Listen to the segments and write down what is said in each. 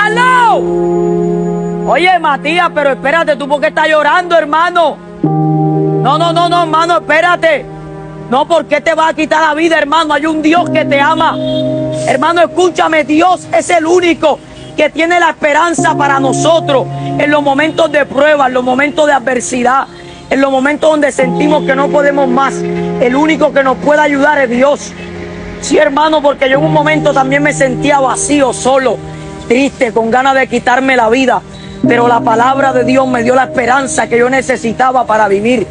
¡Aló! Oye, Matías, pero espérate, ¿tú por qué estás llorando, hermano? No, no, no, no, hermano, espérate. No, ¿por qué te va a quitar la vida, hermano? Hay un Dios que te ama. Hermano, escúchame, Dios es el único que tiene la esperanza para nosotros en los momentos de prueba, en los momentos de adversidad, en los momentos donde sentimos que no podemos más. El único que nos puede ayudar es Dios. Sí, hermano, porque yo en un momento también me sentía vacío, solo, triste, con ganas de quitarme la vida. Pero la palabra de Dios me dio la esperanza que yo necesitaba para vivir.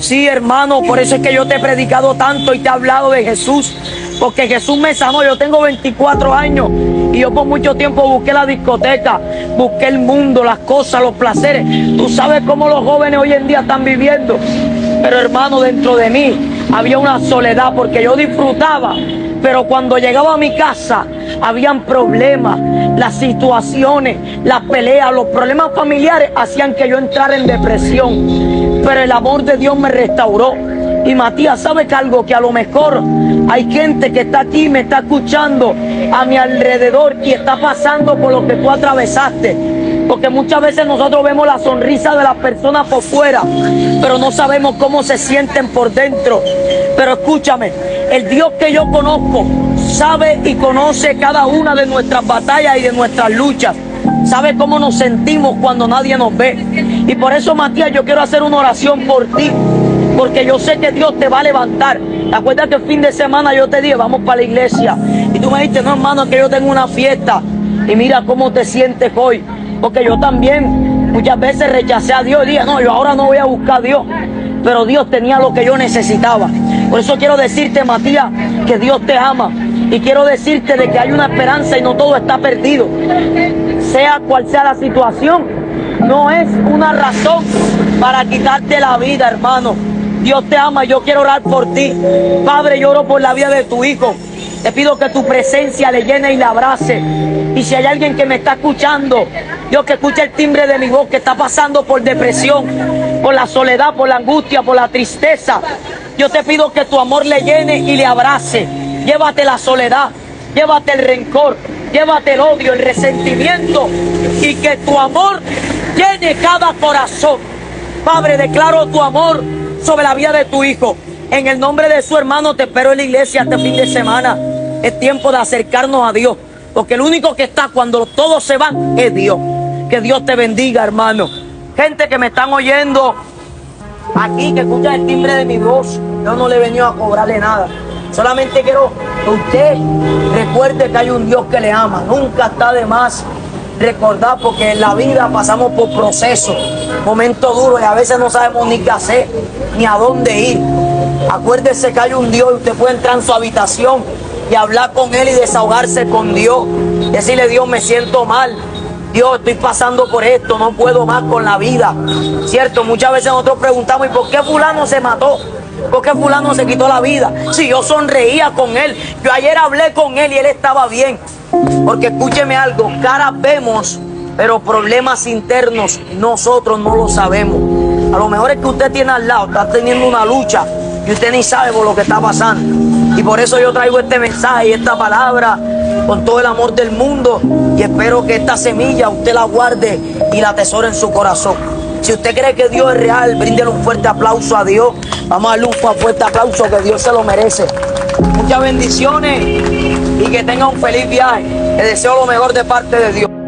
Sí, hermano, por eso es que yo te he predicado tanto y te he hablado de Jesús. Porque Jesús me sanó. Yo tengo 24 años y yo por mucho tiempo busqué la discoteca, busqué el mundo, las cosas, los placeres. Tú sabes cómo los jóvenes hoy en día están viviendo. Pero hermano, dentro de mí había una soledad porque yo disfrutaba, pero cuando llegaba a mi casa habían problemas, las situaciones, las peleas, los problemas familiares hacían que yo entrara en depresión. Pero el amor de Dios me restauró. Y Matías, ¿sabe algo? Que a lo mejor hay gente que está aquí, me está escuchando a mi alrededor y está pasando por lo que tú atravesaste. Porque muchas veces nosotros vemos la sonrisa de las personas por fuera, pero no sabemos cómo se sienten por dentro. Pero escúchame, el Dios que yo conozco sabe y conoce cada una de nuestras batallas y de nuestras luchas. Sabe cómo nos sentimos cuando nadie nos ve. Y por eso, Matías, yo quiero hacer una oración por ti. Porque yo sé que Dios te va a levantar. ¿Te acuerdas que el fin de semana yo te dije, vamos para la iglesia? Y tú me dijiste, no, hermano, que yo tengo una fiesta. Y mira cómo te sientes hoy. Porque yo también muchas veces rechacé a Dios y dije, no, yo ahora no voy a buscar a Dios. Pero Dios tenía lo que yo necesitaba. Por eso quiero decirte, Matías, que Dios te ama. Y quiero decirte de que hay una esperanza y no todo está perdido. Sea cual sea la situación, no es una razón para quitarte la vida, hermano. Dios te ama, yo quiero orar por ti. Padre, lloro por la vida de tu hijo. Te pido que tu presencia le llene y le abrace. Y si hay alguien que me está escuchando, Dios que escuche el timbre de mi voz, que está pasando por depresión, por la soledad, por la angustia, por la tristeza, yo te pido que tu amor le llene y le abrace. Llévate la soledad, llévate el rencor, llévate el odio, el resentimiento y que tu amor llene cada corazón. Padre, declaro tu amor sobre la vida de tu hijo. En el nombre de su hermano te espero en la iglesia este fin de semana. Es tiempo de acercarnos a Dios. Porque el único que está cuando todos se van es Dios. Que Dios te bendiga, hermano. Gente que me están oyendo aquí, que escucha el timbre de mi voz. Yo no le he venido a cobrarle nada. Solamente quiero que usted recuerde que hay un Dios que le ama. Nunca está de más recordar porque en la vida pasamos por procesos, momentos duros y a veces no sabemos ni qué hacer, ni a dónde ir. Acuérdese que hay un Dios y usted puede entrar en su habitación y hablar con Él y desahogarse con Dios. Decirle, Dios, me siento mal. Dios, estoy pasando por esto, no puedo más con la vida. Cierto, muchas veces nosotros preguntamos, ¿y por qué fulano se mató? ¿Por qué fulano se quitó la vida? Si yo sonreía con él, yo ayer hablé con él y él estaba bien. Porque escúcheme algo, caras vemos, pero problemas internos nosotros no lo sabemos. A lo mejor es que usted tiene al lado, está teniendo una lucha y usted ni sabe por lo que está pasando. Y por eso yo traigo este mensaje y esta palabra con todo el amor del mundo y espero que esta semilla usted la guarde y la atesore en su corazón. Si usted cree que Dios es real, bríndele un fuerte aplauso a Dios. Vamos a darle un fuerte aplauso que Dios se lo merece. Muchas bendiciones y que tenga un feliz viaje. Le deseo lo mejor de parte de Dios.